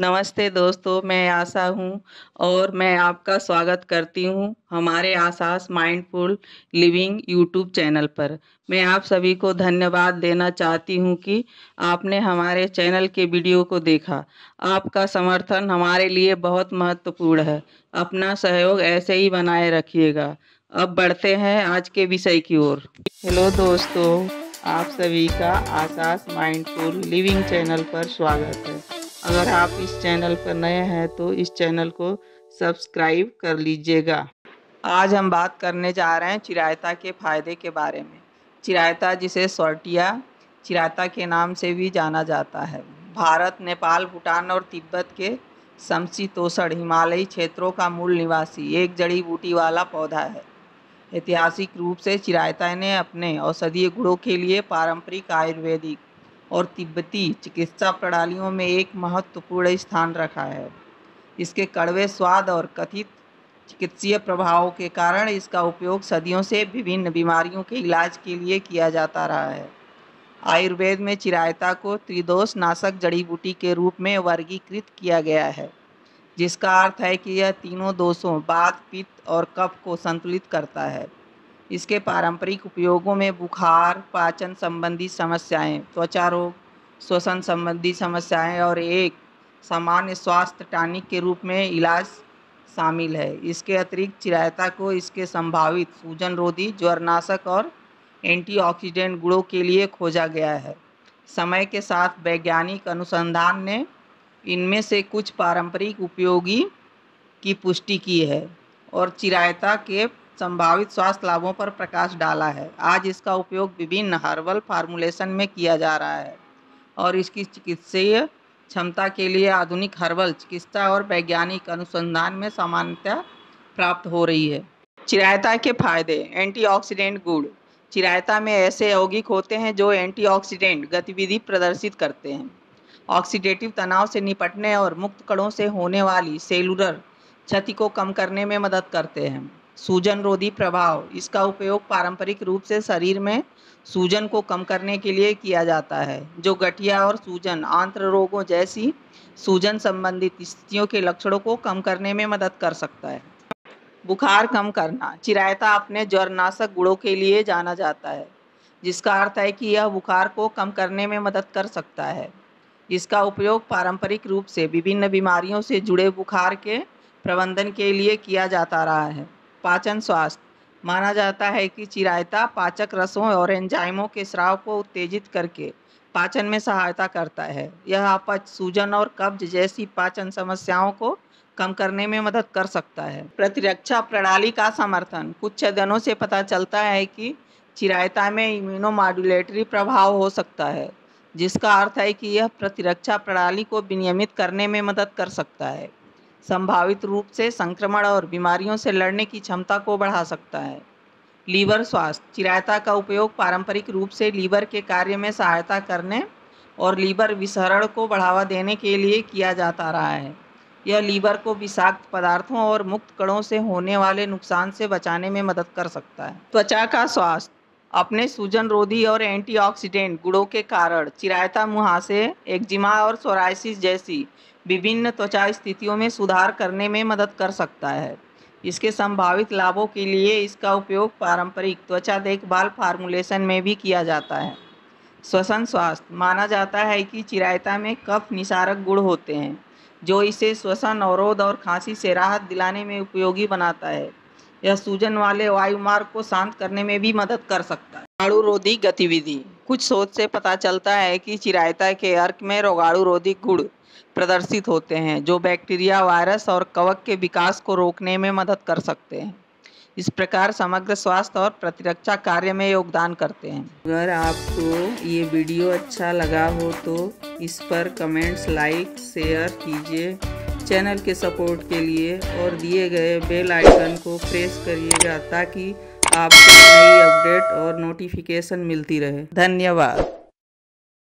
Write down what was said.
नमस्ते दोस्तों, मैं आशा हूँ और मैं आपका स्वागत करती हूँ हमारे आसास माइंडफुल लिविंग यूट्यूब चैनल पर। मैं आप सभी को धन्यवाद देना चाहती हूँ कि आपने हमारे चैनल के वीडियो को देखा। आपका समर्थन हमारे लिए बहुत महत्वपूर्ण है। अपना सहयोग ऐसे ही बनाए रखिएगा। अब बढ़ते हैं आज के विषय की ओर। हेलो दोस्तों, आप सभी का आसास माइंडफुल लिविंग चैनल पर स्वागत है। अगर आप इस चैनल पर नए हैं तो इस चैनल को सब्सक्राइब कर लीजिएगा। आज हम बात करने जा रहे हैं चिरायता के फ़ायदे के बारे में। चिरायता जिसे सोर्टिया चिरायता के नाम से भी जाना जाता है। भारत, नेपाल, भूटान और तिब्बत के समशीतोषण हिमालयी क्षेत्रों का मूल निवासी एक जड़ी बूटी वाला पौधा है। ऐतिहासिक रूप से चिरायता ने अपने औषधीय गुणों के लिए पारंपरिक आयुर्वेदिक और तिब्बती चिकित्सा प्रणालियों में एक महत्वपूर्ण स्थान रखा है। इसके कड़वे स्वाद और कथित चिकित्सीय प्रभावों के कारण इसका उपयोग सदियों से विभिन्न बीमारियों के इलाज के लिए किया जाता रहा है। आयुर्वेद में चिरायता को त्रिदोष नाशक जड़ी बूटी के रूप में वर्गीकृत किया गया है, जिसका अर्थ है कि यह तीनों दोषों, बात, पित्त और कफ को संतुलित करता है। इसके पारंपरिक उपयोगों में बुखार पाचन संबंधी समस्याएँ, त्वचा रोग श्वसन संबंधी समस्याएँ और एक सामान्य स्वास्थ्य टॉनिक के रूप में इलाज शामिल है। इसके अतिरिक्त चिरायता को इसके संभावित सूजन रोधी ज्वरनाशक और एंटीऑक्सीडेंट गुणों के लिए खोजा गया है। समय के साथ वैज्ञानिक अनुसंधान ने इनमें से कुछ पारंपरिक उपयोगी की पुष्टि की है और चिरायता के संभावित स्वास्थ्य लाभों पर प्रकाश डाला है। आज इसका उपयोग विभिन्न हर्बल फार्मुलेशन में किया जा रहा है और इसकी चिकित्सीय क्षमता के लिए आधुनिक हर्बल चिकित्सा और वैज्ञानिक अनुसंधान में सामान्यता प्राप्त हो रही है। चिरायता के फ़ायदे, एंटीऑक्सीडेंट गुण। चिरायता में ऐसे यौगिक होते हैं जो एंटीऑक्सीडेंट गतिविधि प्रदर्शित करते हैं। ऑक्सीडेटिव तनाव से निपटने और मुक्त कणों से होने वाली सेलुलर क्षति को कम करने में मदद करते हैं। सूजन रोधी प्रभाव। इसका उपयोग पारंपरिक रूप से शरीर में सूजन को कम करने के लिए किया जाता है, जो गठिया और सूजन, आंत्र रोगों जैसी सूजन संबंधित स्थितियों के लक्षणों को कम करने में मदद कर सकता है। बुखार कम करना, चिरायता अपने ज्वरनाशक गुणों के लिए जाना जाता है, जिसका अर्थ है कि यह बुखार को कम करने में मदद कर सकता है। इसका उपयोग पारंपरिक रूप से विभिन्न बीमारियों से जुड़े बुखार के प्रबंधन के लिए किया जाता रहा है। पाचन स्वास्थ्य। माना जाता है कि चिरायता पाचक रसों और एंजाइमों के स्राव को उत्तेजित करके पाचन में सहायता करता है। यह अपच, सूजन और कब्ज जैसी पाचन समस्याओं को कम करने में मदद कर सकता है। प्रतिरक्षा प्रणाली का समर्थन। कुछ अध्ययनों से पता चलता है कि चिरायता में इम्यूनोमॉड्यूलेटरी प्रभाव हो सकता है, जिसका अर्थ है कि यह प्रतिरक्षा प्रणाली को विनियमित करने में मदद कर सकता है। संभावित रूप से संक्रमण और बीमारियों से लड़ने की क्षमता को बढ़ा सकता है। लीवर स्वास्थ्य, चिरायता का उपयोग पारंपरिक रूप से लीवर के कार्य में सहायता करने और लीवर विसरण को बढ़ावा देने के लिए किया जाता रहा है। यह लीवर को विषाक्त पदार्थों और मुक्त कणों से होने वाले नुकसान से बचाने में मदद कर सकता है। त्वचा का स्वास्थ्य अपने सूजन रोधी और एंटीऑक्सीडेंट गुणों के कारण चिरायता मुहासे एक्जिमा और सोराइसिस जैसी विभिन्न त्वचा स्थितियों में सुधार करने में मदद कर सकता है। इसके संभावित लाभों के लिए इसका उपयोग पारंपरिक त्वचा देखभाल फार्मूलेशन में भी किया जाता है। श्वसन स्वास्थ्य, माना जाता है कि चिरायता में कफ निसारक गुण होते हैं, जो इसे श्वसन अवरोध और खांसी से राहत दिलाने में उपयोगी बनाता है। यह सूजन वाले वायुमार्ग को शांत करने में भी मदद कर सकता है। रोगाणु रोधी गतिविधि। कुछ शोध से पता चलता है कि चिरायता के अर्क में रोगाणु रोधी गुण प्रदर्शित होते हैं जो बैक्टीरिया वायरस और कवक के विकास को रोकने में मदद कर सकते हैं। इस प्रकार समग्र स्वास्थ्य और प्रतिरक्षा कार्य में योगदान करते हैं। अगर आपको ये वीडियो अच्छा लगा हो तो इस पर कमेंट्स लाइक शेयर कीजिए। चैनल के सपोर्ट के लिए और दिए गए बेल आइकन को प्रेस करिएगा ताकि आपको नई अपडेट और नोटिफिकेशन मिलती रहे। धन्यवाद।